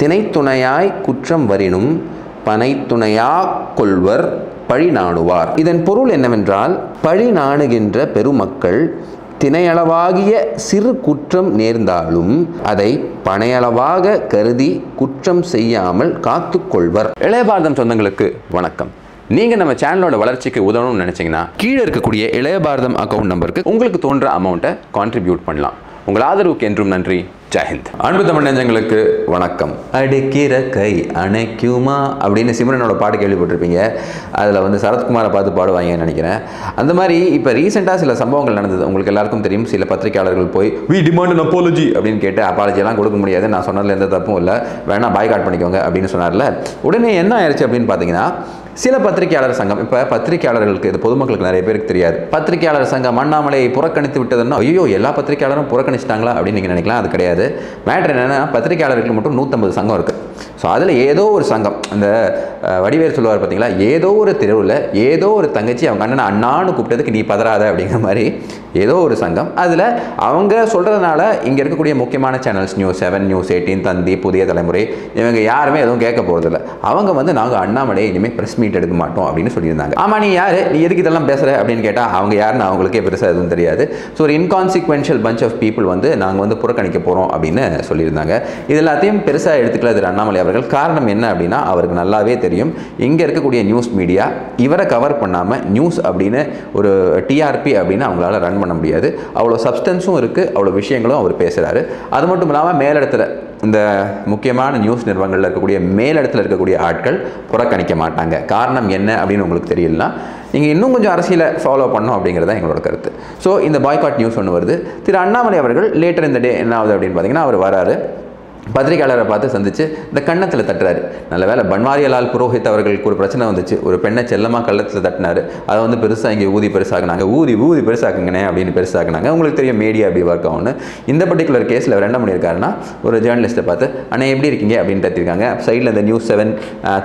திணைத்துணையாய் குற்றம் வரினும் பனைத்துணையா கொள்வர் பழி நாணுவார் இதன் பொருள் என்னவென்றால் பழி நாணுகின்ற பெருமக்கள் திணையளவாகிய சிறு குற்றம் நேர்ந்தாலும் அதை பனையளவாக கருதி குற்றம் செய்யாமல் காத்துக்கொள்வர் இளையபாரதம் சொந்தங்களுக்கு வணக்கம். நீங்கள் நம்ம சேனலோட வளர்ச்சிக்கு உதவணும்னு நினச்சிங்கன்னா கீழே இருக்கக்கூடிய இளையபாரதம் அக்கௌண்ட் நம்பருக்கு உங்களுக்கு தோன்ற அமௌண்ட்டை கான்ட்ரிபியூட் பண்ணலாம். உங்கள் ஆதரவுக்கு என்றும் நன்றி. ஜெயஹிந்த் அன்பு தமிழ் நெஞ்சங்களுக்கு வணக்கம். அடிக்கிற கை அணைக்குமா? அப்படின்னு சிம்ரனோட பாட்டு கேள்விப்பட்டிருப்பீங்க. அதில் வந்து சரத்குமாரை பார்த்து பாடுவாங்கன்னு நினைக்கிறேன். அந்த மாதிரி இப்போ ரீசெண்டாக சில சம்பவங்கள் நடந்தது. உங்களுக்கு எல்லாருக்கும் தெரியும். சில பத்திரிகையாளர்கள் போய் வி டிமாண்ட் அப்பாலஜி அப்படின்னு கேட்டு அப்பாலஜிலாம் கொடுக்க முடியாது. நான் சொன்னதில் எந்த தப்பும் இல்லை. வேணா பாய்காட் பண்ணிக்கோங்க அப்படின்னு சொன்னார்ல. உடனே என்ன ஆயிடுச்சு அப்படின்னு பார்த்தீங்கன்னா சில பத்திரிகையாளர் சங்கம் இப்போ பத்திரிகையாளர்களுக்கு இது பொதுமக்களுக்கு நிறைய பேருக்கு தெரியாது. பத்திரிகையாளர் சங்கம் அண்ணாமலையை புறக்கணித்து விட்டதுன்னா ஐயோ எல்லா பத்திரிகையாளரும் புறக்கணிச்சிட்டாங்களா அப்படின்னு நீங்கள் நினைக்கலாம் அது கிடையாது. மேட்ரு என்னென்னா பத்திரிகையாளர்களுக்கு மட்டும் நூற்றம்பது சங்கம் இருக்குது ஸோ அதில் ஏதோ ஒரு சங்கம் அந்த வடிவேர் சொல்லுவார் பார்த்தீங்களா ஏதோ ஒரு தெருவில் ஏதோ ஒரு தங்கச்சி அவங்க அண்ணனை அண்ணான்னு கூப்பிட்டதுக்கு நீ பதறாத அப்படிங்கிற மாதிரி ஏதோ ஒரு சங்கம். அதில் அவங்க சொல்கிறதுனால இங்கே இருக்கக்கூடிய முக்கியமான channels news seven news eighteen Thanthi Puthiya Thalaimurai இவங்க யாருமே எதுவும் கேட்க போகிறதில்ல அவங்க வந்து நாங்கள் அண்ணாமலை இனிமேல் ப்ரெஸ் மீட் எடுக்க மாட்டோம் அப்படின்னு சொல்லியிருந்தாங்க. ஆமாம் நீ யார்? நீ எதுக்கு இதெல்லாம் பேசுகிற அப்படின்னு கேட்டால் அவங்க யாருன்னு அவங்களுக்கே பெருசாக எதுவும் தெரியாது. ஸோ ஒரு இன்கான்சிக்வென்ஷியல் பஞ்ச் ஆஃப் பீப்புள் வந்து நாங்கள் வந்து புறக்கணிக்க போகிறோம் அப்படின்னு சொல்லியிருந்தாங்க. இது எல்லாத்தையும் பெருசாக எடுத்துக்கல திரு அண்ணாமலை அவர்கள். காரணம் என்ன அப்படின்னா அவருக்கு நல்லாவே தெரியும். இங்கே இருக்கக்கூடிய நியூஸ் மீடியா இவரை கவர் பண்ணாமல் நியூஸ் அப்படின்னு ஒரு டிஆர்பி அப்படின்னு அவங்களால ரன் பண்ண முடியாது. அவ்வளோ சப்ஸ்டன்ஸும் இருக்குது அவ்வளோ விஷயங்களும் அவர் பேசுகிறாரு அது மட்டும் இல்லாமல் மேலிடத்தில் இந்த முக்கியமான நியூஸ் நிறுவனங்களில் இருக்கக்கூடிய மேலிடத்தில் இருக்கக்கூடிய ஆட்கள் புறக்கணிக்க மாட்டாங்க. காரணம் என்ன அப்படின்னு உங்களுக்கு தெரியலனா நீங்கள் இன்னும் கொஞ்சம் அரசியலை ஃபாலோ பண்ணோம் அப்படிங்கிறது தான் எங்களோட கருத்து. ஸோ இந்த பாய்காட் நியூஸ் ஒன்று வருது. திரு அண்ணாமலை அவர்கள் லேட்டர் இந்த டே என்ன ஆகுது அப்படின்னு பார்த்தீங்கன்னா அவர் வராரு. பத்திரிகையாளரை பார்த்து சந்தித்து இந்த கன்னத்தில் தட்டுறாரு. நல்ல வேலை பன்வாரிலால் புரோஹித் அவர்களுக்கு ஒரு பிரச்சனை வந்துச்சு. ஒரு பெண்ணை செல்லமாக கள்ளத்தில் தட்டினார். அதை வந்து பெருசாக இங்கே ஊதி பெருசாகினாங்க ஊதி ஊதி பெருசாக்குங்கண்ணே அப்படின்னு பெருசாக்குனாங்க. உங்களுக்கு தெரியும் மீடியா அப்படி ஒர்க் ஆகும்னு இந்த பர்டிகுலர் கேஸில் அவர் என்ன பண்ணியிருக்காருன்னா ஒரு ஜேர்னலிஸ்ட்டை பார்த்து அண்ணே எப்படி இருக்கீங்க? அப்படின்னு தட்டிருக்காங்க சைடில் இந்த நியூஸ் செவன்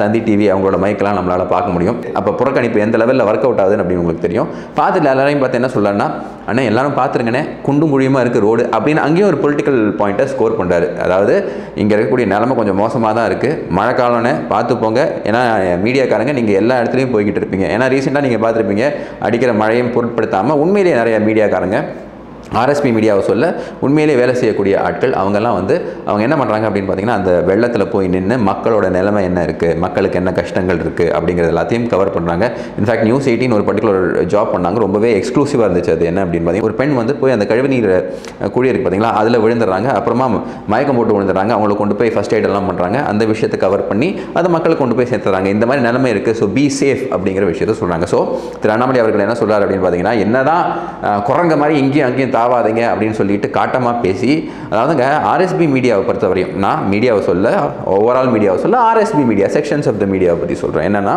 தந்தி டிவி அவங்களோட மைக்கெல்லாம் நம்மளால் பார்க்க முடியும். அப்போ புறக்கணிப்பு எந்த லெவலில் ஒர்க் அவுட் ஆகுதுன்னு அப்படின்னு உங்களுக்கு தெரியும். பார்த்துட்டு எல்லாரையும் பார்த்து என்ன சொல்லலாம்னா அண்ணே எல்லாரும் பார்த்துருங்கண்ணே. குண்டும் குழியுமாக இருக்குது ரோடு அப்படின்னு அங்கேயும் ஒரு பொலிட்டிக்கல் பாயிண்ட்டை ஸ்கோர் பண்ணுறாரு அதாவது இங்கே இருக்கக்கூடிய நிலமை கொஞ்சம் மோசமாக தான் இருக்குது மழை காலம்னு பார்த்து போங்க. ஏன்னா மீடியாக்காரங்க நீங்கள் எல்லா இடத்துலையும் போய்கிட்டு இருப்பீங்க. ஏன்னா ரீசெண்டாக நீங்கள் பார்த்துருப்பீங்க. அடிக்கிற மழையும் பொருட்படுத்தாமல் உண்மையிலேயே நிறைய மீடியாக்காரங்க ஆர்எஸ்பி மீடியாவை சொல்ல உண்மையிலே வேலை செய்யக்கூடிய ஆட்கள் அவங்கெல்லாம் வந்து அவங்க என்ன பண்ணுறாங்க அப்படின்னு பார்த்தீங்கன்னா அந்த வெள்ளத்தில் போய் நின்று மக்களோட நிலைமை என்ன இருக்குது மக்களுக்கு என்ன கஷ்டங்கள் இருக்குது அப்படிங்கிறது எல்லாத்தையும் கவர் பண்ணுறாங்க இன்ஃபேக்ட் நியூஸ் எயிட்டின் ஒரு பர்டிகுலர் ஜாப் பண்ணாங்க ரொம்பவே எக்ஸ்க்ளூசிவாக இருந்துச்சு அது என்ன அப்படின்னு பார்த்தீங்கன்னா ஒரு பெண் வந்து போய் அந்த கழிவுநீர் அஹ், குழி இருக்குது பார்த்தீங்களா அதில் விழுந்துடுறாங்க. அப்புறமா மயக்கம் போட்டு விழுந்துடுறாங்க அவங்கள கொண்டு போய் ஃபஸ்ட் எய்ட் எல்லாம் பண்ணுறாங்க அந்த விஷயத்தை கவர் பண்ணி அதை மக்களுக்கு கொண்டு போய் சேர்த்துறாங்க. இந்த மாதிரி நிலைமை இருக்குது ஸோ பி சேஃப் அப்படிங்கிற விஷயத்தை சொல்கிறாங்க ஸோ திரு அண்ணாமலை அவர்கள் என்ன சொல்கிறார் அப்படின்னு பார்த்தீங்கன்னா என்னதான் தான் குரங்க மாதிரி இங்கேயும் அங்கேயும் தாவாதீங்க அப்படின்னு சொல்லிட்டு காட்டமாக பேசி அதாவதுங்க ஆர்எஸ்பி மீடியாவை பொறுத்தவரையும் நான் மீடியாவை சொல்ல ஓவரால் மீடியாவை சொல்ல RSP media sections of the மீடியாவை பற்றி சொல்கிறேன் என்னென்னா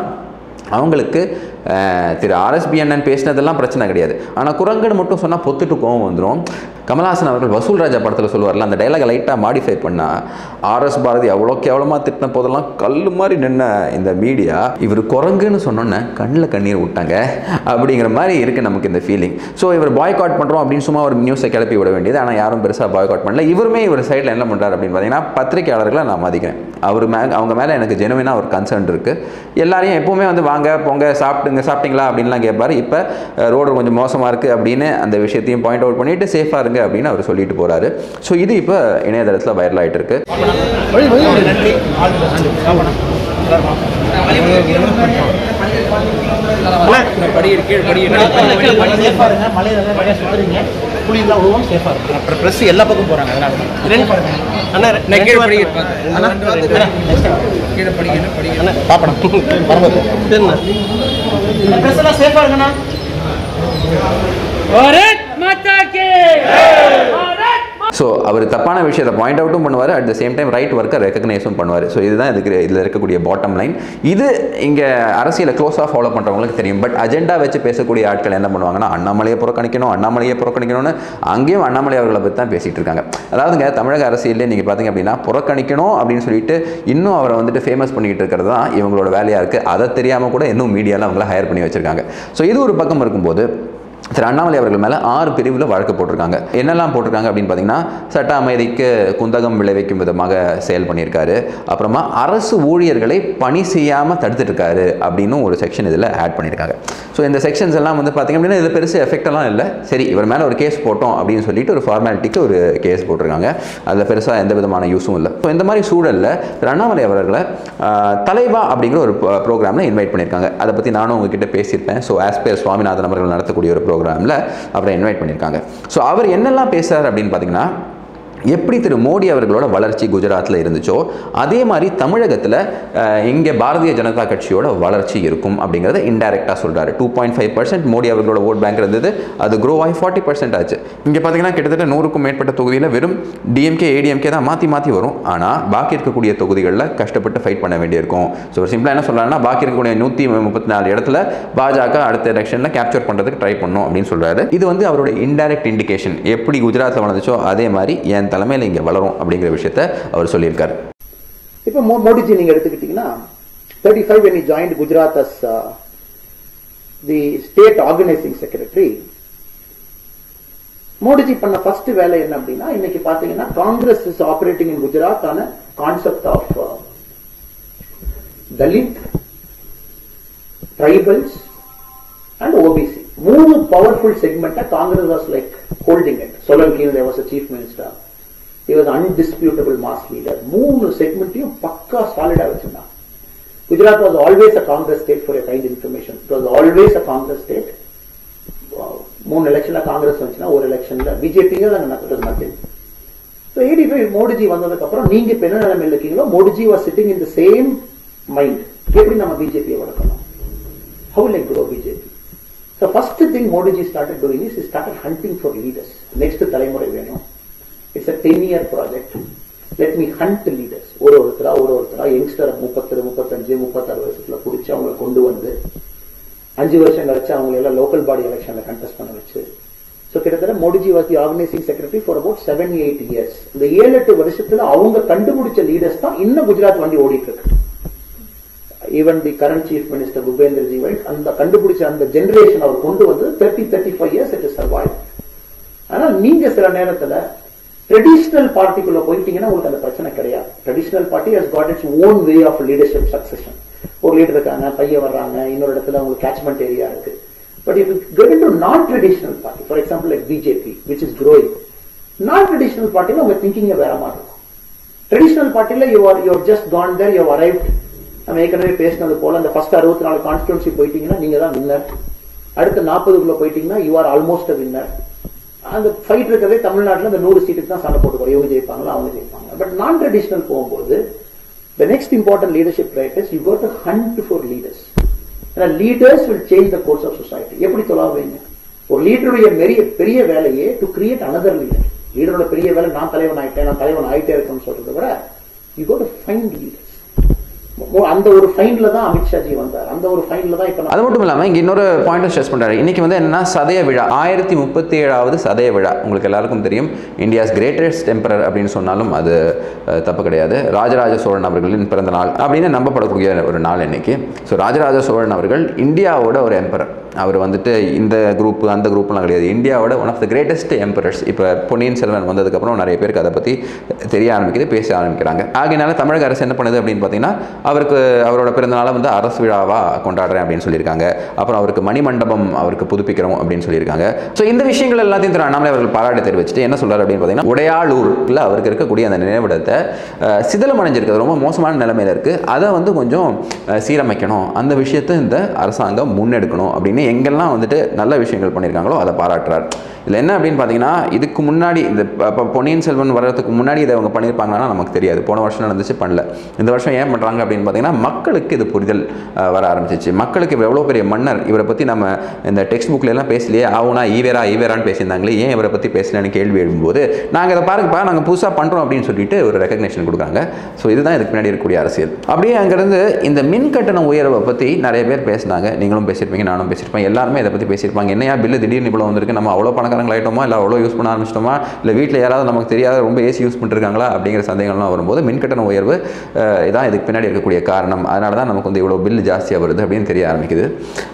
அவங்களுக்கு திரு ஆர்எஸ்பி அண்ணன் பேசினதெல்லாம் பிரச்சனை கிடையாது. ஆனால் குரங்குன்னு மட்டும் சொன்னால் பொத்துட்டு கோவம் வந்துடும் கமல்ஹாசன் அவர்கள் வசூல் ராஜா படத்தில் சொல்லுவார்ல அந்த டைலாக லைட்டாக மாடிஃபை பண்ணால் ஆர்எஸ் பாரதி அவ்வளோ கேவலமாக திட்டின போதெல்லாம் கல் மாதிரி நின்ன இந்த மீடியா இவர் குரங்குன்னு சொன்னோன்னே கண்ணில் கண்ணீர் விட்டாங்க அப்படிங்கிற மாதிரி இருக்குது நமக்கு இந்த ஃபீலிங் ஸோ இவர் பாய்காட் பண்ணுறோம் அப்படின்னு சும்மா ஒரு நியூஸை கிளப்பி விட வேண்டியது. ஆனால் யாரும் பெருசாக பாய்காட் பண்ணல. இவருமே இவர் சைடில் என்ன பண்ணுறாரு அப்படின்னு பார்த்தீங்கன்னா பத்திரிகையாளர்களை நான் மதிக்கிறேன். அவர் மே அவங்க மேலே எனக்கு ஜெனுவினாக ஒரு கன்சர்ன் இருக்குது எல்லாரையும் எப்போவுமே வந்து வாங்க போங்க சாப்பிட்டுங்க சாப்பிட்டீங்களா? அப்படின்லாம் கேட்பாரு. இப்போ ரோடு கொஞ்சம் மோசமாக இருக்குது அப்படின்னு அந்த விஷயத்தையும் பாயிண்ட் அவுட் பண்ணிவிட்டு சேஃபாக இருங்க அப்படின்னு அவர் சொல்லிட்டு போகிறாரு ஸோ இது இப்போ இணையதளத்தில் வைரல் ஆகிட்டு இருக்கு எல்லா பக்கம் போறாங்க அதனால ஸோ அவர் தப்பான விஷயத்தை பாயிண்ட் அவுட்டும் பண்ணுவார் at the same time right ஒர்க்கை ரெக்கக்னைஸும் பண்ணுவார். ஸோ இதுதான் இதுக்கு இதில் இருக்கக்கூடிய பாட்டம் லைன் இது இங்கே அரசியலை க்ளோஸாக ஃபாலோ பண்ணுறவங்களுக்கு தெரியும். பட் அஜெண்டா வச்சு பேசக்கூடிய ஆட்கள் என்ன பண்ணுவாங்கன்னா அண்ணாமலையை புறக்கணிக்கணும் அண்ணாமலையை புறக்கணிக்கணும்னு அங்கேயும் அண்ணாமலை அவர்களை பற்றி தான் பேசிகிட்டு இருக்காங்க. அதாவதுங்க தமிழக அரசியலே நீங்கள் பார்த்தீங்க அப்படின்னா புறக்கணிக்கணும் அப்படின்னு சொல்லிட்டு இன்னும் அவரை வந்துட்டு ஃபேமஸ் பண்ணிக்கிட்டு இருக்கிறது தான் இவங்களோட வேலையாக இருக்குது அதை தெரியாமல் கூட இன்னும் மீடியாவில் அவங்கள ஹையர் பண்ணி வச்சுருக்காங்க. ஸோ இது ஒரு பக்கம் இருக்கும்போது திரு அண்ணாமலை அவர்கள் மேலே ஆறு பிரிவில் வழக்கு போட்டிருக்காங்க. என்னெல்லாம் போட்டிருக்காங்க அப்படின்னு பார்த்தீங்கன்னா சட்ட அமைதிக்கு குந்தகம் விளைவிக்கும் விதமாக செயல் பண்ணியிருக்காரு. அப்புறமா அரசு ஊழியர்களை பணி செய்யாமல் தடுத்துட்ருக்காரு அப்படின்னு ஒரு செக்ஷன் இதில் ஆட் பண்ணியிருக்காங்க. ஸோ இந்த செக்ஷன்ஸ் எல்லாம் வந்து பார்த்தீங்க அப்படின்னா இதில் பெருசு எஃபெக்டெல்லாம் இல்லை. சரி இவர் மேலே ஒரு கேஸ் போட்டோம் அப்படின்னு சொல்லிட்டு ஒரு ஃபார்மாலிட்டிக்கு ஒரு கேஸ் போட்டிருக்காங்க. அதில் பெருசாக எந்த விதமான யூஸும் இல்லை. ஸோ இந்த மாதிரி சூழலில் திரு அண்ணாமலை அவர்களை தலைவா அப்படிங்கிற ஒரு ப்ரோக்ராமில் இன்வைட் பண்ணியிருக்காங்க. அதை பற்றி நானும் உங்ககிட்ட பேசியிருப்பேன். ஸோ ஆஸ்பேர் சுவாமிநாதன் அவர்கள் நடத்தக்கூடிய ஒரு ப்ரோக்ராமில் அவரை இன்வைட் பண்ணியிருக்காங்க. ஸோ அவர் என்னெல்லாம் பேசுகிறார் அப்படின்னு பார்த்தீங்கன்னா எப்படி திரு மோடி அவர்களோட வளர்ச்சி குஜராத்தில் இருந்துச்சோ அதே மாதிரி தமிழகத்தில் இங்கே பாரதிய ஜனதா கட்சியோட வளர்ச்சி இருக்கும் அப்படிங்கிறத இன்டைரக்டாக சொல்கிறாரு two point five percent Modi அவர்களோட ஓட் பேங்க் இருந்தது. அது க்ரோ ஆகி ஃபார்ட்டி பர்சன்ட் ஆச்சு. இங்கே பார்த்தீங்கன்னா கிட்டத்தட்ட நூறுக்கும் மேற்பட்ட தொகுதியில் வெறும் டிஎம்கே ஏடிஎம்கே தான் மாற்றி மாற்றி வரும். ஆனால் பாக்கி இருக்கக்கூடிய தொகுதிகளில் கஷ்டப்பட்டு ஃபைட் பண்ண வேண்டியிருக்கும். ஸோ சிம்பிளாக என்ன சொல்கிறாங்கன்னா பாக்கி இருக்கக்கூடிய நூற்றி முப்பத்தி நாலு இடத்துல பாஜக அடுத்த எலெக்ஷனில் கேப்சர் பண்ணுறதுக்கு ட்ரை பண்ணும் அப்படின்னு சொல்கிறாரு இது வந்து அவரோட இன்டைரக்ட் இண்டிகேஷன் எப்படி குஜராத்தில் வளர்ந்துச்சோ அதே மாதிரி என் தலைமையில் இங்கே வளரும் அப்படிங்கிற விஷயத்த அவர் சொல்லியிருக்கார். இப்போ மோ- மோடிஜி நீங்கள் எடுத்துக்கிட்டீங்கன்னா thirty five when joined Gujarat as the state organising secretary Modiji பண்ண ஃபர்ஸ்ட் வேலை என்ன அப்படின்னா இன்னைக்கு பார்த்தீங்கன்னா Congress is operating in Gujarat ஆன concept of Dalit tribals and OBC மூணு powerful செக்மெண்ட்டை Congress was like holding it Solanki there was chief minister he was undisputable mass leader. மூணு செக்மெண்ட்டையும் பக்கா சாலிடா வச்சிருந்தாங்க Gujarat was always a Congress state for kind information it was always a Congress state மூணு எலெக்ஷன்ல Congress வந்துச்சுன்னா ஒரு எலெக்ஷன்ல பிஜேபிங்க தான் நடக்கிறது nothing so eighty five Modiji வந்ததுக்கு அப்புறம் நீங்க இப்ப என்ன நிலைமையில் இருக்கீங்களோ Modiji was sitting in the same mind எப்படி நம்ம பிஜேபியை வளர்க்கணும்? How like I BJP BJP? The first thing Modi ji started doing is he started hunting தலைமுறை வேணும். It's a ten year project let me hunt leaders ஒரு ஒருத்தரா ஒரு ஒருத்தரா யங்ஸ்டரை முப்பத்தி முப்பத்தஞ்சு முப்பத்தாறு வருஷத்துல பிடிச்சி அவங்களை கொண்டு வந்து அஞ்சு வருஷம் கழிச்சு அவங்க எல்லாம் லோக்கல் பாடி எலெக்ஷன்ல கண்டெஸ்ட் பண்ண வச்சு ஸோ கிட்டத்தட்ட Modiji was the organising secretary for about seven eight years இந்த ஏழு எட்டு வருஷத்துல அவங்க கண்டுபிடிச்ச லீடர்ஸ் தான் இன்னும் குஜராத் வண்டி ஓடிட்டு இருக்கு. Even the current chief minister Bhupendra ஜீவன் வைட் அந்த கண்டுபிடிச்ச அந்த ஜெனரேஷன் அவர் கொண்டு வந்து thirty thirty five years it is survive ஆனா நீங்க சில நேரத்துல ட்ரெடிஷ்னல் பார்ட்டிக்குள்ள போயிட்டீங்கன்னா உங்களுக்கு அந்த பிரச்சனை கிடையாது. Traditional party has got its own way of leadership succession ஒரு லீடர் இருக்காங்க பையன் வர்றாங்க இன்னொரு இடத்துல அவங்க கேட்ச்மெண்ட் ஏரியா இருக்கு. But if get to non traditional party for example like BJP which is growing non traditional பார்ட்டில உங்க திங்கிங்க வேற மாதிரி இருக்கும். Traditional பார்ட்டில you are you just gone there you arrived நம்ம ஏற்கனவே பேசினது போல அந்த ஃபர்ஸ்ட் அறுபத்தி நாலு கான்ஸ்டியூன்சி போயிட்டீங்கன்னா நீங்க தான் வின்னர் அடுத்த நாற்பதுக்குள்ள போயிட்டீங்கன்னா you are almost a winner அந்த ஃபைட் இருக்கிறதே தமிழ்நாட்டில் அந்த நூறு சீட்டுக்கு தான் சண்டை போட்டு இவங்க ஜெயிப்பாங்களா அவங்க ஜெயிப்பாங்க பட் நான் ட்ரெடிஷ்னல் போகும்போது the next important leadership right is you to hunt for leaders leaders will change the course of society எப்படி சொல்லாவீங்க ஒரு லீடருடைய பெரிய பெரிய வேலையே டு கிரியேட் அனதர் லீடர் லீடரோட பெரிய வேலை நான் தலைவன் ஆயிட்டேன் நான் தலைவன் ஆயிட்டே இருக்கேன்னு சொல்றதை விட யூ கோட் ஃபைண்ட் அந்த ஒரு ஃபைன்ல தான் அமித்ஷாஜி வந்தார். அந்த ஒரு ஃபைன்ல தான் இப்போ அது மட்டும் இல்லாமல் இங்கே இன்னொரு பாயிண்ட் ஸ்ட்ரெஸ் பண்ணுறாரு இன்னைக்கு வந்து என்னன்னா சதய விழா. ஆயிரத்தி முப்பத்தி ஏழாவது சதய விழா. உங்களுக்கு எல்லாருக்கும் தெரியும். இந்தியாஸ் கிரேட்டஸ்ட் டெம்பரர் அப்படின்னு சொன்னாலும் அது தப்பு கிடையாது. ராஜராஜ சோழன் அவர்களின் பிறந்த நாள் அப்படின்னு நம்பப்படக்கூடிய ஒரு நாள் இன்னைக்கு. ஸோ ராஜராஜ சோழன் அவர்கள் இந்தியாவோட ஒரு எம்பரர் அவர் வந்துட்டு இந்த குரூப் அந்த குரூப்லாம் கிடையாது. இந்தியாவோட one of the greatest emperors இப்போ பொன்னியின் செல்வன் வந்ததுக்கப்புறம் நிறைய பேருக்கு அதை பற்றி தெரிய ஆரம்பிக்குது பேச ஆரம்பிக்கிறாங்க. ஆகையினால தமிழக அரசு என்ன பண்ணுது அப்படின்னு பார்த்தீங்கன்னா அவருக்கு அவரோட பிறந்தநாளை வந்து அரசு விழாவாக கொண்டாடுறேன் அப்படின்னு சொல்லியிருக்காங்க. அப்புறம் அவருக்கு மணிமண்டபம் அவருக்கு புதுப்பிக்கிறோம் அப்படின்னு சொல்லியிருக்காங்க. ஸோ இந்த விஷயங்கள் எல்லாத்தையும் திரு அண்ணாமலை அவர்கள் பாராட்டு தெரிவிச்சுட்டு என்ன சொல்கிறார் அப்படின்னு பார்த்தீங்கன்னா உடையாளூர்ல அவருக்கு இருக்கக்கூடிய அந்த நினைவிடத்தை அஹ், சிதிலம் ரொம்ப மோசமான நிலைமையில் இருக்கு. அதை வந்து கொஞ்சம் சீரமைக்கணும். அந்த விஷயத்தை இந்த அரசாங்கம் முன்னெடுக்கணும் அப்படின்னு எங்கெல்லாம் வந்துட்டு நல்ல விஷயங்கள் பண்ணியிருக்காங்களோ அதை பாராட்டுறார். இதில் என்ன அப்படின்னு பார்த்தீங்கன்னா இதுக்கு முன்னாடி இந்த இப்போ பொன்னியின் செல்வன் வர்றதுக்கு முன்னாடி இதை அவங்க பண்ணியிருப்பாங்கன்னா நமக்கு தெரியாது. போன வருஷம் நடந்துச்சு பண்ணல. இந்த வருஷம் ஏன் பண்ணுறாங்க அப்படின்னு பார்த்தீங்கன்னா மக்களுக்கு இது புரிதல் வர ஆரம்பிச்சிச்சு. மக்களுக்கு எவ்வளோ பெரிய மன்னர் இவரை பற்றி நம்ம இந்த டெக்ஸ்ட் புக்கில் எல்லாம் பேசலையே ஆவுனா ஈவேரா ஈவேரான்னு பேசியிருந்தாங்களே ஏன் இவரை பற்றி பேசலன்னு கேள்வி எழும்போது நாங்கள் இதை பாருங்கப்பா நாங்கள் புதுசாக பண்ணுறோம் அப்படின்னு சொல்லிட்டு ஒரு ரெக்கக்னேஷன் கொடுக்காங்க. ஸோ இதுதான் இதுக்கு பின்னாடி இருக்கக்கூடிய அரசியல். அப்படியே அங்கேருந்து இந்த மின் கட்டண உயர்வை பற்றி நிறைய பேர் பேசினாங்க. நீங்களும் பேசியிருப்பீங்க நானும் பேசியிருப்பேன். எல்லாருமே இதை பற்றி பேசியிருப்பாங்க. என்னையா பில்லு திடீர்னு இவ்வளோ வந்திருக்கு? நம்ம அவ்வளோ பணக்காரங்களாயிட்டோமா? இல்லை அவ்வளோ யூஸ் பண்ண ஆரம்பிச்சிட்டோமா? இல்லை வீட்டில் யாராவது நமக்கு தெரியாத ரொம்ப ஏசி யூஸ் பண்ணிருக்காங்களா அப்படிங்கிற சந்தேகம்லாம் வரும்போது மின் கட்டண உயர்வு இதான் இதுக்கு பின்னாடி இருக்கக்கூடிய காரணம். அதனால தான் நமக்கு வந்து இவ்வளோ பில் ஜாஸ்தியாக வருது அப்படின்னு தெரிய ஆரம்பிக்குது.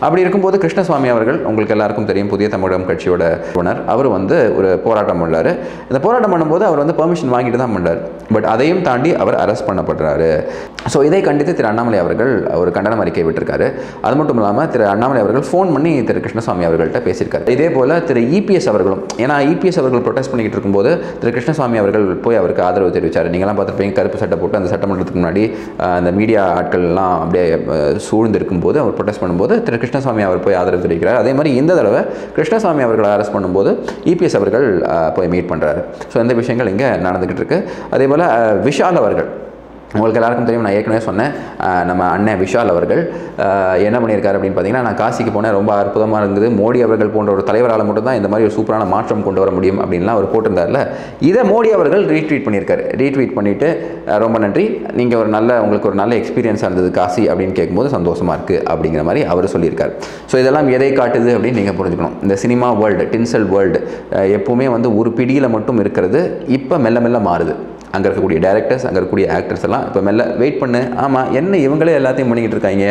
அப்படி இருக்கும்போது கிருஷ்ணசுவாமி அவர்கள் உங்களுக்கு எல்லாருக்கும் தெரியும் புதிய தமிழகம் கட்சியோட உணர் அவர் வந்து ஒரு போராட்டம் பண்ணார். இந்த போராட்டம் பண்ணும்போது அவர் வந்து பெர்மிஷன் வாங்கிட்டு தான் பண்ணார். பட் அதையும் தாண்டி அவர் அரெஸ்ட் பண்ணப்படுறாரு. ஸோ இதை கண்டித்து திரு அண்ணாமலை அவர்கள் ஒரு கண்டனம் அறிக்கை விட்டிருக்காரு. அது மட்டும் இல்லாமல் திரு அண்ணாமலை அவர்கள் ஃபோன் பண்ணி திரு கிருஷ்ணசுவாமி அவர்கள்ட்ட பேசியிருக்காரு. இதே போல் திரு இபிஎஸ் அவர்களும் ஏன்னா இபிஎஸ் அவர்கள் ப்ரொடெஸ்ட் பண்ணிக்கிட்டு இருக்கும்போது திரு கிருஷ்ணசுவாமி அவர்கள் போய் அவருக்கு ஆதரவு தெரிவித்தார் நீங்களாம் பார்த்துருப்பீங்க கருப்பு சட்டை போட்டு அந்த சட்டமன்றத்துக்கு முன்னாடி அந்த மீடியா ஆட்கள்லாம் அப்படியே அஹ், சூழ்ந்து அவர் ப்ரொடெஸ்ட் பண்ணும்போது திரு. கிருஷ்ணசாமி அவர் போய் ஆதரவு தெரிவிக்கிறார். அதே மாதிரி இந்த தடவை கிருஷ்ணசாமி அவர்களை அரெஸ்ட் பண்ணும்போது இபிஎஸ் அவர்கள் போய் மீட் பண்ணுறாரு ஸோ இந்த விஷயங்கள் இங்கே நடந்துக்கிட்டு இருக்கு. அதே போல் விஷால் அவர்கள் உங்களுக்கு எல்லாருக்கும் தெரியும் நான் ஏற்கனவே சொன்னேன். நம்ம அண்ணன் விஷால் அவர்கள். என்ன பண்ணியிருக்காரு அப்படின்னு பார்த்தீங்கன்னா நான் காசிக்கு போனேன் ரொம்ப அற்புதமாக இருந்தது. மோடி அவர்கள் போன்ற ஒரு தலைவரால் மட்டும்தான் இந்த மாதிரி ஒரு சூப்பரான மாற்றம் கொண்டு வர முடியும் அப்படின்லாம் அவர் போட்டிருந்தார்ல. இதை மோடி அவர்கள் ரீட்வீட் பண்ணியிருக்காரு. ரீட்வீட் பண்ணிவிட்டு ரொம்ப நன்றி. நீங்கள் ஒரு நல்ல உங்களுக்கு ஒரு நல்ல எக்ஸ்பீரியன்ஸாக இருந்தது காசி அப்படின்னு கேட்கும்போது சந்தோஷமாக இருக்குது அப்படிங்கிற மாதிரி அவர் சொல்லியிருக்காரு. ஸோ இதெல்லாம் எதை காட்டுது அப்படின்னு நீங்கள் புரிஞ்சுக்கணும். இந்த சினிமா வேர்ல்டு டின்சல் வேர்ல்டு எப்போவுமே வந்து ஒரு பிடியில் மட்டும் இருக்கிறது இப்போ மெல்ல மெல்ல மாறுது. அங்கே இருக்கக்கூடிய டேரக்டர்ஸ் அங்கே இருக்கக்கூடிய ஆக்டர்ஸ் எல்லாம் இப்போ மெல்ல வெயிட் பண்ணு. ஆமாம் என்ன இவங்களே எல்லாத்தையும் பண்ணிக்கிட்டு இருக்காங்க?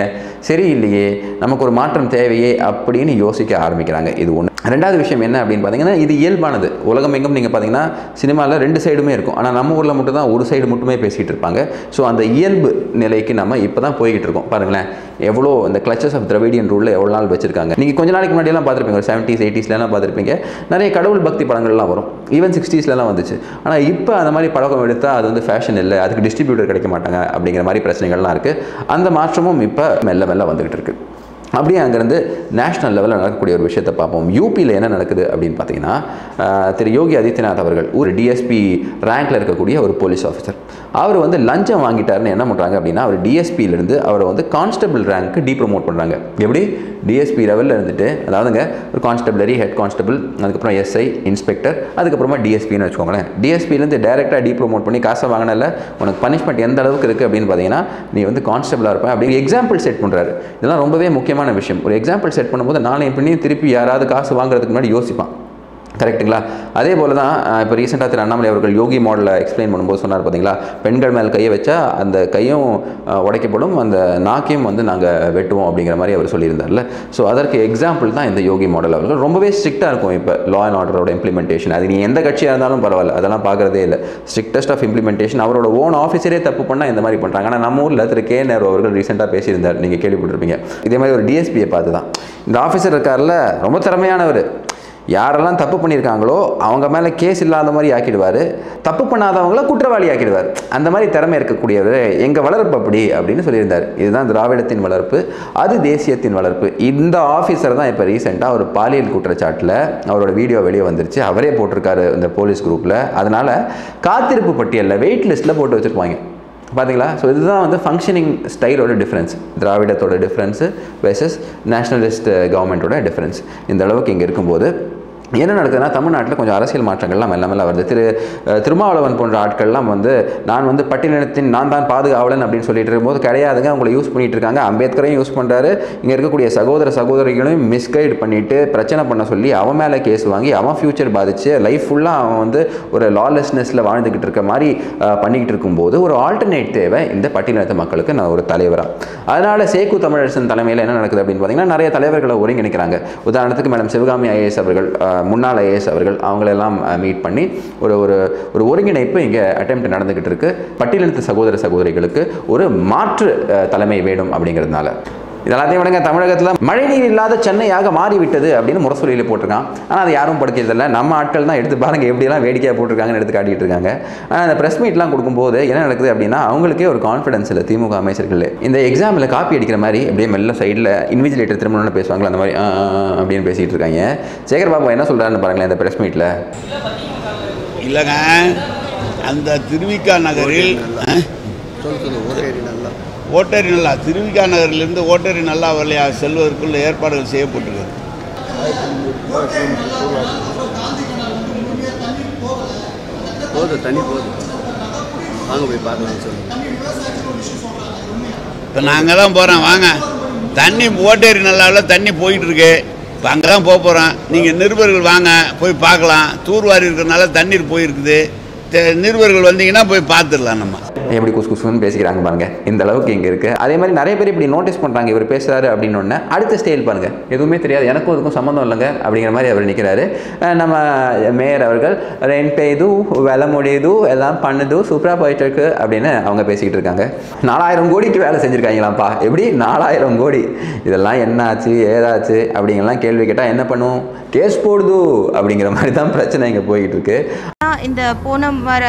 சரி இல்லையே நமக்கு ஒரு மாற்றம் தேவையே அப்படின்னு யோசிக்க ஆரம்பிக்கிறாங்க. இது ஒன்று ரெண்டாவது விஷயம் என்ன அப்படின்னு பார்த்தீங்கன்னா இது இயல்பானது. உலகம் எங்கும் நீங்கள் பார்த்தீங்கன்னா சினிமாவில் ரெண்டு சைடுமே இருக்கும். ஆனால் நம்ம ஊரில் மட்டும் தான் ஒரு சைடு மட்டுமே பேசிகிட்டு இருப்பாங்க. ஸோ அந்த இயல்பு நிலைக்கு நம்ம இப்போ தான் போய்கிட்டு இருக்கோம். பாருங்களேன். எவ்வளோ இந்த கிளச்சஸ் ஆஃப் திரவிடியன் ரூலில் எவ்வளோ நாள் வச்சிருக்காங்க. நீங்கள் கொஞ்ச நாளைக்கு முன்னாடியெல்லாம் பார்த்துருப்பீங்க. ஒரு செவன்ட்டீஸ் எயிட்டிஸ்லாம் பார்த்துருப்பீங்க. நிறைய கடவுள் பக்தி படங்கள்லாம் வரும். ஈவன் சிக்ஸ்டீஸ்லாம் வந்துச்சு. ஆனால் இப்போ அந்த மாதிரி பழக்கம் எடுத்தால் அது வந்து ஃபேஷன் இல்லை. அதுக்கு டிஸ்ட்ரிபியூட்டர் கிடைக்க மாட்டாங்க அப்படிங்கிற மாதிரி பிரச்சனைகள்லாம் இருக்குது அந்த மாற்றமும் இப்போ மெல்ல மெல்ல வந்துக்கிட்டு இருக்குது அப்படியே அங்கேருந்து நேஷனல் லெவலில் நடக்கக்கூடிய ஒரு விஷயத்தை பார்ப்போம். யூபியில் என்ன நடக்குது அப்படின்னு பார்த்தீங்கன்னா திரு யோகி ஆதித்யநாத் அவர்கள் ஒரு டிஎஸ்பி ரேங்கில் இருக்கக்கூடிய ஒரு போலீஸ் ஆஃபீஸர் அவர் வந்து லஞ்சம் வாங்கிட்டாருன்னு என்ன பண்ணுறாங்க அப்படின்னா அவர் டிஎஸ்பியிலேருந்து அவரை வந்து கான்ஸ்டபிள் ரேங்க்கு டீப்ரமோட் பண்ணுறாங்க எப்படி? டிஎஸ்பி லெவலில் இருந்துட்டு அதாவதுங்க ஒரு கான்ஸ்டபிளரி ஹெட் கான்ஸ்டபிள் அதுக்கப்புறம் எஸ்ஐ இன்ஸ்பெக்டர் அதுக்கப்புறமா டிஎஸ்பின்னு வச்சுக்கோங்களேன். டிஎஸ்பிலேருந்து டேரெக்டாக டீப்ரமோட் பண்ணி காசை வாங்கினல உனக்கு பனிஷ்மெண்ட் எந்த அளவுக்கு இருக்குது அப்படின்னு பார்த்தீங்கன்னா நீ வந்து கான்ஸ்டபிளாக இருப்பேன் அப்படி எக்ஸாம்பிள் செட் பண்ணுறாரு இதெல்லாம் ரொம்பவே முக்கியமான விஷயம். ஒரு எக்ஸாம்பிள் செட் பண்ணும்போது நாளை பண்ணி திருப்பி யாராவது காசு வாங்குறதுக்கு முன்னாடி யோசிப்பான். கரெக்ட்டுங்களா? அதே போல் தான் இப்போ ரீசெண்டாக திரு அண்ணாமலை அவர்கள் யோகி மாடலை எக்ஸ்பிளைன் பண்ணும்போது சொன்னார் பார்த்தீங்களா பெண்கள் மேல் கையை வச்சா அந்த கையும் உடைக்கப்படும் அந்த நாக்கையும் வந்து நாங்கள் வெட்டுவோம் அப்படிங்கிற மாதிரி அவர் சொல்லியிருந்தார்ல. ஸோ அதற்கு எக்ஸாம்பிள் தான் இந்த யோகி மாடல் அவர்கள். ரொம்பவே ஸ்ட்ரிக்டாக இருக்கும் இப்போ லா அண்ட் ஆர்டரோட இம்ப்ளிமெண்டேஷன் அது நீ எந்த கட்சியாக இருந்தாலும் பரவாயில்ல. அதெல்லாம் பார்க்குறதே இல்லை. ஸ்ட்ரிக்டஸ்ட் ஆஃப் இம்ப்ளிமெண்டேஷன் அவரோட ஓன் ஆஃபீஸரே தப்பு பண்ணால் இந்த மாதிரி பண்ணுறாங்க ஆனால் நம்ம ஊரில் திரு கே. நேரு அவர்கள் ரீசெண்டாக பேசியிருந்தார். நீங்கள் கேள்விப்பட்டிருப்பீங்க. இதே மாதிரி ஒரு டிஎஸ்பியை பார்த்து தான் இந்த ஆஃபீஸர் இருக்கார்ல ரொம்ப திறமையானவர். யாரெல்லாம் தப்பு பண்ணியிருக்காங்களோ அவங்க மேலே கேஸ் இல்லாத மாதிரி ஆக்கிடுவார். தப்பு பண்ணாதவங்கள குற்றவாளி ஆக்கிடுவார். அந்த மாதிரி திறமை இருக்கக்கூடியவர் எங்கள் வளர்ப்பு அப்படி அப்படின்னு சொல்லியிருந்தார். இதுதான் திராவிடத்தின் வளர்ப்பு அது தேசியத்தின் வளர்ப்பு. இந்த ஆஃபீஸர் தான் இப்போ ரீசெண்டாக ஒரு பாலியல் குற்றச்சாட்டில் அவரோட வீடியோ வெளியே வந்துருச்சு. அவரே போட்டிருக்காரு இந்த போலீஸ் குரூப்பில் அதனால் காத்திருப்பு பட்டியலில் வெயிட் லிஸ்ட்டில் போட்டு வச்சுருப்பாங்க. பார்த்தீங்களா ஸோ இதுதான் வந்து ஃபங்க்ஷனிங் ஸ்டைலோட டிஃப்ரென்ஸ் திராவிடத்தோட டிஃப்ரென்ஸு வெர்சஸ் நேஷனலிஸ்ட் கவர்மெண்ட்டோட டிஃப்ரென்ஸ் இந்த அளவுக்கு இங்கே இருக்கும்போது என்ன நடக்குதுன்னா தமிழ்நாட்டில் கொஞ்சம் அரசியல் மாற்றங்கள்லாம் மெல்ல மெல்ல வருது. திரு திருமாவளவன் போன்ற ஆட்கள்லாம் வந்து நான் வந்து பட்டியலினத்தின் நான் தான் பாதுகாவலன் அப்படின்னு சொல்லிட்டு இருக்கும்போது கிடையாதுங்க அவங்களை யூஸ் பண்ணிட்டு இருக்காங்க. அம்பேத்கரையும் யூஸ் பண்ணுறாரு இங்கே இருக்கக்கூடிய சகோதர சகோதரிகளையும் மிஸ்கைட் பண்ணிவிட்டு பிரச்சனை பண்ண சொல்லி அவன் மேலே கேஸ் வாங்கி அவன் ஃப்யூச்சர் பாதிச்சு லைஃப் ஃபுல்லாக அவன் வந்து ஒரு லாலெஸ்னஸில் வாழ்ந்துக்கிட்டு இருக்க மாதிரி பண்ணிக்கிட்டு இருக்கும்போது ஒரு ஆல்டர்னேட் தேவை இந்த பட்டியலினத்த மக்களுக்கு. நான் ஒரு தலைவராக அதனால் சேக்கு தமிழரசன் தலைமையில் என்ன நடக்குது அப்படின்னு பார்த்தீங்கன்னா நிறைய தலைவர்களை ஒருங்கிணைக்கிறாங்க. உதாரணத்துக்கு மேடம் சிவகாமி ஐஏஎஸ் அவர்கள் முன்னாள் ஐஏஎஸ் அவர்கள் அவங்களெல்லாம் மீட் பண்ணி ஒரு ஒரு ஒரு ஒருங்கிணைப்பு இங்கே அட்டெம்ப்ட் நடந்துக்கிட்டு இருக்கு. பட்டியலினத்து சகோதர சகோதரிகளுக்கு ஒரு மாற்று தலைமை வேணும் அப்படிங்கிறதுனால. இதெல்லாத்தையும் விடுங்க. தமிழகத்தில் மழைநீர் இல்லாத சென்னையாக மாறிவிட்டது அப்படின்னு முரசொலியில் போட்டிருக்கான். ஆனால் அது யாரும் படுக்கிறதில்ல நம்ம ஆட்கள் தான் எடுத்து பாருங்க எப்படியெல்லாம் வேடிக்கையாக போட்டிருக்காங்கன்னு எடுத்து காட்டிட்டு இருக்காங்க. ஆனால் அந்த ப்ரெஸ் மீட்லாம் கொடுக்கும்போது என்ன நடக்குது அப்படின்னா அவங்களுக்கே ஒரு கான்ஃபிடன்ஸ் இல்லை திமுக அமைச்சர்கள் இந்த எக்ஸாமில் காப்பி அடிக்கிற மாதிரி அப்படியே மெல்ல சைடில் இன்விஜிலேட்டர் திரும்ப பேசுவாங்களா அந்த மாதிரி அப்படின்னு பேசிகிட்டு இருக்காங்க. சேகர் பாபு என்ன சொல்கிறாருன்னு பாருங்களேன் இந்த ப்ரெஸ் மீட்டில் இல்லைங்க. அந்த திருவிக்கா நகரில் அஹ், ஓட்டேரி நல்லா திருவிக்கா நகரிலிருந்து ஓட்டேரி நல்லா வழியாக செல்வதற்குள்ள ஏற்பாடுகள் செய்யப்பட்டிருக்கிறது. போதும் தண்ணி போதும் வாங்க போய் பார்க்கலாம் சொல்லுங்கள் இப்போ நாங்கள் தான் போகிறோம் வாங்க. தண்ணி ஓட்டேரி நல்லாவில் தண்ணி போயிட்டு இருக்கு இப்போ அங்கே தான் போக போகிறோம் நீங்கள் நிருபர்கள் வாங்க போய் பார்க்கலாம். தூர்வாரி இருக்கிறனால தண்ணீர் போயிருக்குது. நிருபர்கள் வந்தீங்கன்னா போய் பார்த்துடலாம் நம்ம. எப்படி குசு குசுன்னு பேசிக்கிறாங்க பாருங்க. இந்த அளவுக்கு இங்கே இருக்குது அதே மாதிரி நிறைய பேர் இப்படி நோட்டீஸ் பண்ணுறாங்க இவர் பேசுகிறாரு அப்படின்னு அடுத்த ஸ்டைல் பாருங்க. எதுவுமே தெரியாது. எனக்கும் அதுக்கும் சம்மந்தம் இல்லைங்க அப்படிங்கிற மாதிரி அவர் நிற்கிறாரு நம்ம மேயர் அவர்கள் ரெயின் பெய்து வேலை முடியுது எல்லாம் பண்ணுது சூப்பராக போயிட்டு இருக்கு அப்படின்னு அவங்க பேசிக்கிட்டு இருக்காங்க. நாலாயிரம் கோடிக்கு வேலை செஞ்சுருக்காங்களாம்ப்பா. எப்படி? நாலாயிரம் கோடி. இதெல்லாம் என்ன ஆச்சு ஏதாச்சு? அப்படிங்கலாம் கேள்வி கேட்டால் என்ன பண்ணும் கேஸ் போடுது அப்படிங்கிற மாதிரி தான் பிரச்சனை இங்கே போய்கிட்டு இருக்கு. இந்த போன வர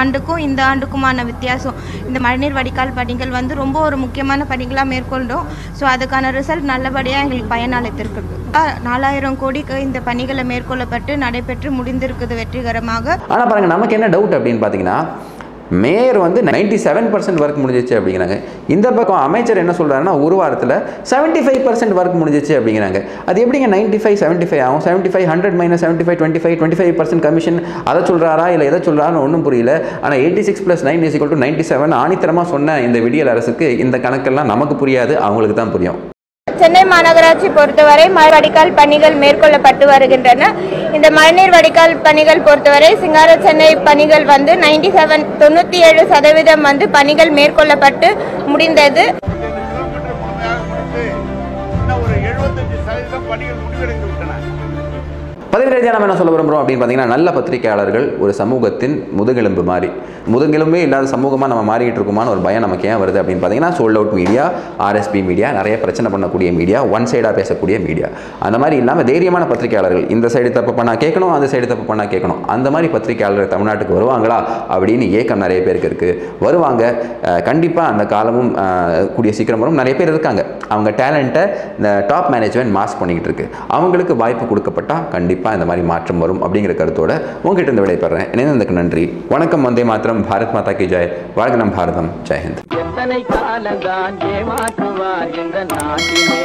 ஆண்டுக்கும் இந்த ஆண்டுக்குமான வித்தியாசம். இந்த மழைநீர் வடிகால் பணிகள் வந்து ரொம்ப ஒரு முக்கியமான பணிகளாக மேற்கொண்டோம். ஸோ அதுக்கான ரிசல்ட் நல்லபடியாக எங்களுக்கு பயனளித்திருக்குது ஆஹ் நாலாயிரம் கோடிக்கு இந்த பணிகளை மேற்கொள்ளப்பட்டு நடைபெற்று முடிந்திருக்குது வெற்றிகரமாக. ஆனால் பாருங்கள் நமக்கு என்ன டவுட் அப்படின்னு பார்த்தீங்கன்னா மேயர் வந்து நைன்டி செவன் பர்சன்ட் ஒர்க் முடிஞ்சிச்சு அப்படிங்கிறாங்க. இந்த பக்கம் அமைச்சர் என்ன சொல்கிறாருன்னா ஒரு வாரத்தில் செவன்ட்டி ஃபைவ் பர்சன்ட் ஒர்க் முடிஞ்சிச்சு அப்படிங்கிறாங்க. அது எப்படிங்க நைன்ட்டி ஃபைவ் செவன்ட்டி ஃபைவ் ஆகும் seventy five hundred minus seventy five twenty five twenty five percent commission அதை சொல்கிறாரா இல்லை எதை சொல்கிறாருன்னு ஒன்றும் புரியல. ஆனால் eighty six plus nine is to ninety seven ஆணித்தரமாக சொன்ன இந்த விடியல் அரசுக்கு இந்த கணக்கெல்லாம் நமக்கு புரியாது அவங்களுக்கு தான் புரியும். சென்னை மாநகராட்சி பொறுத்தவரை மழை வடிகால் பணிகள் மேற்கொள்ளப்பட்டு வருகின்றன. இந்த மழைநீர் வடிகால் பணிகள் பொறுத்தவரை சிங்கார சென்னை பணிகள் வந்து நைன்டி செவன் தொண்ணூற்றி ஏழு சதவீதம் வந்து பணிகள் மேற்கொள்ளப்பட்டு முடிந்தது. பதினேழு நம்ம என்ன சொல்ல விரும்புகிறோம் அப்படின்னு பார்த்தீங்கன்னா நல்ல பத்திரிகையாளர்கள் ஒரு சமூகத்தின் முதுகெலும்பு மாதிரி. முதுகெலும்பே இல்லாத சமூகமாக நம்ம மாறிக்கிட்டு இருக்குமான்னு ஒரு பயம் நமக்கு ஏன் வருது அப்படின்னு பார்த்தீங்கன்னா sold out media RSP media நிறைய பிரச்சனை பண்ணக்கூடிய மீடியா ஒன் சைடாக பேசக்கூடிய மீடியா அந்த மாதிரி இல்லாமல் தைரியமான பத்திரிகையாளர்கள் இந்த சைடு தப்பு பண்ணால் கேட்கணும் அந்த சைடு தப்பு பண்ணால் கேட்கணும். அந்த மாதிரி பத்திரிகையாளர் தமிழ்நாட்டுக்கு வருவாங்களா அப்படின்னு ஏக்கம் நிறைய பேருக்கு இருக்குது வருவாங்க. கண்டிப்பாக அந்த காலமும் கூடிய சீக்கிரம் வரும். நிறைய பேர் இருக்காங்க. அவங்க டேலண்ட்டை இந்த டாப் மேனேஜ்மெண்ட் மாஸ் பண்ணிக்கிட்டு இருக்கு. அவங்களுக்கு வாய்ப்பு கொடுக்கப்பட்டால் கண்டிப்பாக இந்த மாதிரி மாற்றம் வரும் அப்படிங்கிற கருத்தோட உங்ககிட்ட இருந்து விடைபெறேன் இணைந்ததுக்கு நன்றி. வணக்கம் வந்தே மாத்திரம். பாரத் மாதா கி ஜெய். வாழ்க பாரதம். ஜெயஹிந்த் எத்தனை காலந்தான் ஏமாற்றுவார் இந்த நாட்டிலே.